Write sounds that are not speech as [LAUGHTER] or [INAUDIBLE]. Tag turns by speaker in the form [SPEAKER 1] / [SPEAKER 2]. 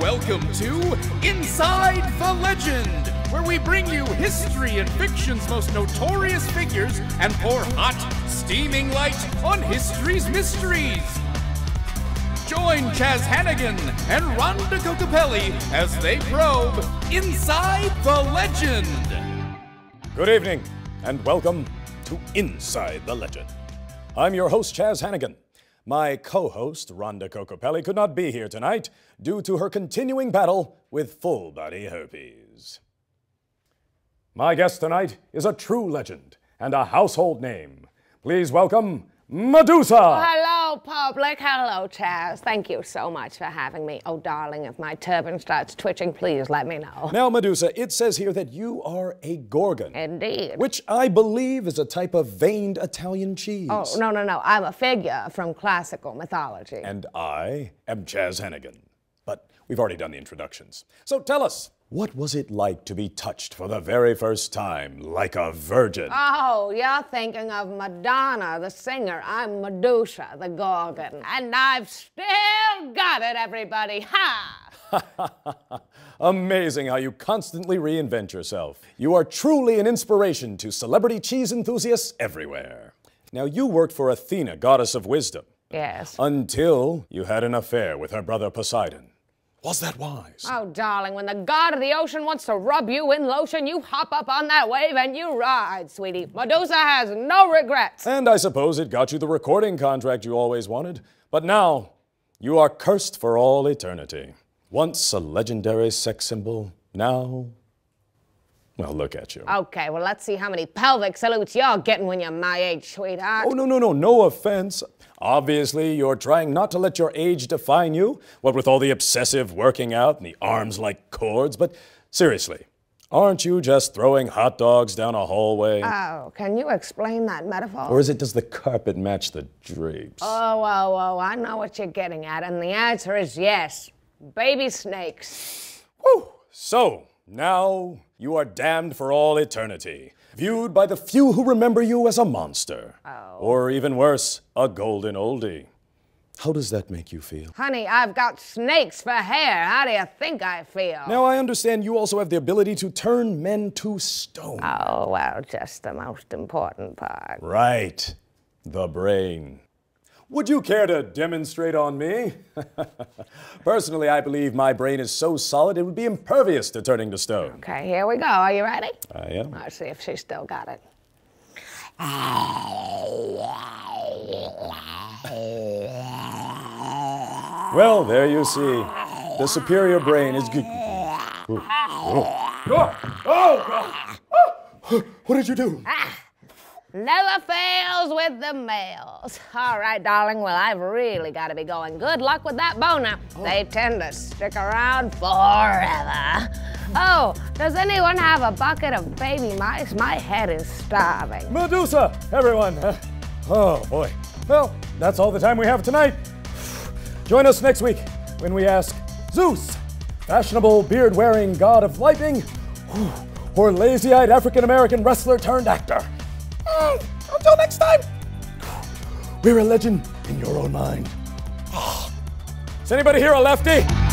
[SPEAKER 1] Welcome to Inside the Legend, where we bring you history and fiction's most notorious figures and pour hot, steaming light on history's mysteries. Join Chaz Hannigan and Rhonda Kokopele as they probe Inside the Legend.
[SPEAKER 2] Good evening, and welcome to Inside the Legend. I'm your host, Chaz Hannigan. My co host, Rhonda Kokopele, could not be here tonight due to her continuing battle with full body herpes. My guest tonight is a true legend and a household name. Please welcome Medusa!
[SPEAKER 3] Oh, hello, public. Hello, Chaz. Thank you so much for having me. Oh, darling, if my turban starts twitching, please let me know.
[SPEAKER 2] Now, Medusa, it says here that you are a Gorgon.
[SPEAKER 3] Indeed.
[SPEAKER 2] Which I believe is a type of veined Italian cheese.
[SPEAKER 3] Oh, no, no, no. I'm a figure from classical mythology.
[SPEAKER 2] And I am Chaz Hannigan. But we've already done the introductions. So tell us, what was it like to be touched for the very first time like a virgin?
[SPEAKER 3] Oh, you're thinking of Madonna, the singer. I'm Medusa, the Gorgon. And I've still got it, everybody. Ha! [LAUGHS]
[SPEAKER 2] Amazing how you constantly reinvent yourself. You are truly an inspiration to celebrity cheese enthusiasts everywhere. Now, you worked for Athena, goddess of wisdom,
[SPEAKER 3] Yes.
[SPEAKER 2] until you had an affair with her brother Poseidon. Was that wise?
[SPEAKER 3] Oh, darling, when the god of the ocean wants to rub you in lotion, you hop up on that wave and you ride, sweetie. Medusa has no regrets.
[SPEAKER 2] And I suppose it got you the recording contract you always wanted. But now, you are cursed for all eternity. Once a legendary sex symbol, now. Well, look at you.
[SPEAKER 3] Okay, well, let's see how many pelvic salutes you're getting when you're my age, sweetheart.
[SPEAKER 2] Oh, no, no, no, no offense. Obviously, you're trying not to let your age define you, what with all the obsessive working out and the arms like cords. But seriously, aren't you just throwing hot dogs down a hallway?
[SPEAKER 3] Oh, can you explain that metaphor?
[SPEAKER 2] or is it does the carpet match the drapes?
[SPEAKER 3] oh, oh, oh, oh I know what you're getting at, and the answer is yes. Baby snakes.
[SPEAKER 2] Whew. So, now you are damned for all eternity, viewed by the few who remember you as a monster. Oh. Or even worse, a golden oldie. How does that make you feel?
[SPEAKER 3] Honey, I've got snakes for hair. How do you think I feel?
[SPEAKER 2] Now, I understand you also have the ability to turn men to stone.
[SPEAKER 3] Oh, well, just the most important part.
[SPEAKER 2] Right, the brain. Would you care to demonstrate on me? [LAUGHS] Personally, I believe my brain is so solid it would be impervious to turning to stone.
[SPEAKER 3] Okay, here we go. Are you ready?
[SPEAKER 2] I am.
[SPEAKER 3] Let's see if she still got it.
[SPEAKER 2] Well, there you see. The superior brain is good. Oh, oh, God. Oh, what did you do? Ah.
[SPEAKER 3] Never fails with the males. All right, darling. Well, I've really got to be going. Good luck with that boner. Oh. They tend to stick around forever. Oh, does anyone have a bucket of baby mice? My head is starving.
[SPEAKER 2] Medusa, everyone. Oh, boy. Well, that's all the time we have tonight. Join us next week when we ask Zeus, fashionable beard wearing god of lightning, or lazy eyed African American wrestler turned actor. Until next time, we're a legend in your own mind. Ah. Is anybody here a lefty?